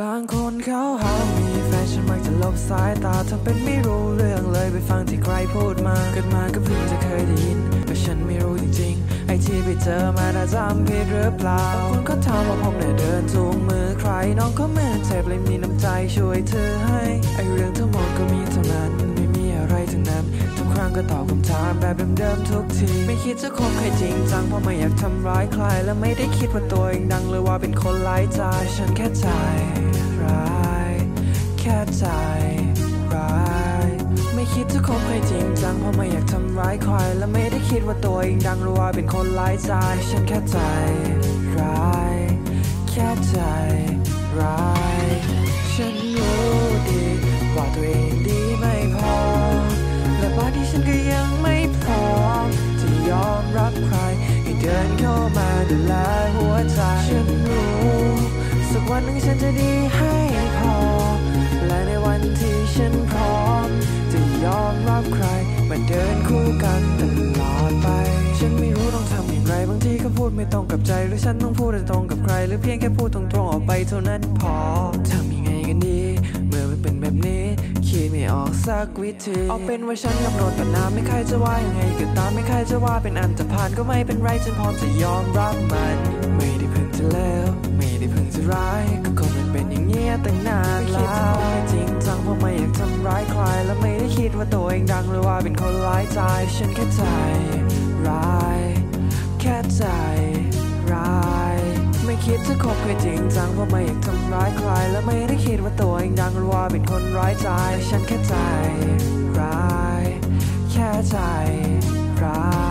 บางคนเขาหามีแฟนฉันมักจะลบสายตาทำเป็นไม่รู้เรื่องเลยไปฟังที่ใครพูดมาเกิดมาก็เพิ่งจะเคยได้ยินแต่ฉันไม่รู้จริงๆ ไอ้ที่ไปเจอมาน่าจำผิดหรือเปล่าบางคนก็ถามว่าผมเนี่ยเดินจูงมือใครน้องก็เหมือนเจ็บเลยมีน้ำใจช่วยเธอให้ไอ้เรื่องทั้งหมดก็มีเท่านั้นไม่มีอะไรทั้งนั้นทุกครั้งก็ตอบคำถามแบบเดิมๆทุกทีไม่คิดจะคบใครจริงจังเพราะไม่อยากทำร้ายใครและไม่ได้คิดว่าตัวเองดังเลยว่าเป็นคนไร้ใจฉันแค่ใจ คิดจะคบใครจริงจังเพราะไม่อยากทำร้ายใครและไม่ได้คิดว่าตัวเองดังหรือว่าเป็นคนไร้ใจฉันแค่ใจร้ายแค่ใจร้ายฉันรู้ดีว่าตัวเองดีไม่พอและบางทีฉันก็ยังไม่พร้อมจะยอมรับใครให้เดินเข้ามาดูแลหัวใจฉันรู้สักวันหนึ่งฉันจะดี ดไม่ตรงกับใจหรือฉันต้องพูดตรงกับใคร หรือเพียงแค่พูดตรงๆออกไปเท่านั้นพอทำยังไงกันดี เมื่อมันเป็นแบบนี้คิดไม่ออกสักวิธีเอาเป็นว่าฉันกำหนดปัญหาไม่ใครจะว่ายังไงก็ตามไม่ใครจะว่าเป็นอันจะผ่านก็ไม่เป็นไรฉันพร้อมจะยอมรับมัน ไม่ได้เพิ่งจะเลวไม่ได้เพิ่งจะร้ายก็คงมันเป็นอย่างเงี้ยตั้งนานแล้วไม่คิดจะคบให้จริงจังเพราะไม่อยากทำร้ายใครและไม่ได้คิดว่าตัวเองดังหรือว่าเป็นคนร้ายใจฉันแค่ใจ คิดจะคบเคยจริงจังเพราะไม่อยากทำร้ายใคร และไม่ได้คิดว่าตัวเองดังหรือว่าเป็นคนร้ายใจ ฉันแค่ใจร้าย แค่ใจร้าย